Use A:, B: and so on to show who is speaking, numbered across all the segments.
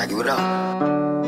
A: Jackie, what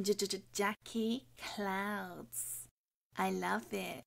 B: J- J- J- Jackie Clouds. I love it.